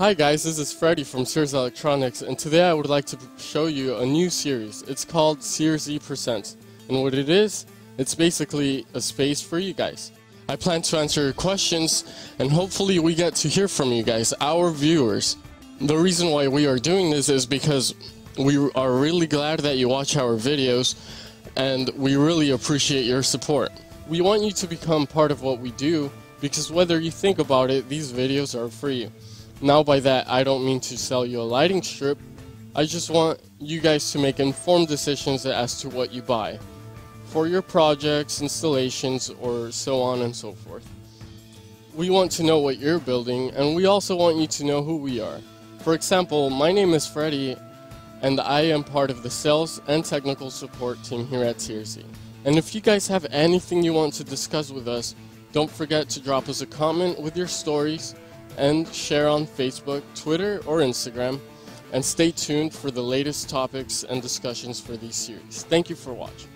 Hi guys, this is Freddie from SIRS Electronics, and today I would like to show you a new series. It's called Sears E Presents, and what it is, it's basically a space for you guys. I plan to answer your questions, and hopefully we get to hear from you guys, our viewers. The reason why we are doing this is because we are really glad that you watch our videos, and we really appreciate your support. We want you to become part of what we do, because whether you think about it, these videos are for you. Now by that, I don't mean to sell you a lighting strip. I just want you guys to make informed decisions as to what you buy for your projects, installations, or so on and so forth. We want to know what you're building, and we also want you to know who we are. For example, my name is Freddie, and I am part of the sales and technical support team here at TRC. And if you guys have anything you want to discuss with us, don't forget to drop us a comment with your stories and share on Facebook, Twitter, or Instagram. And stay tuned for the latest topics and discussions for these series. Thank you for watching.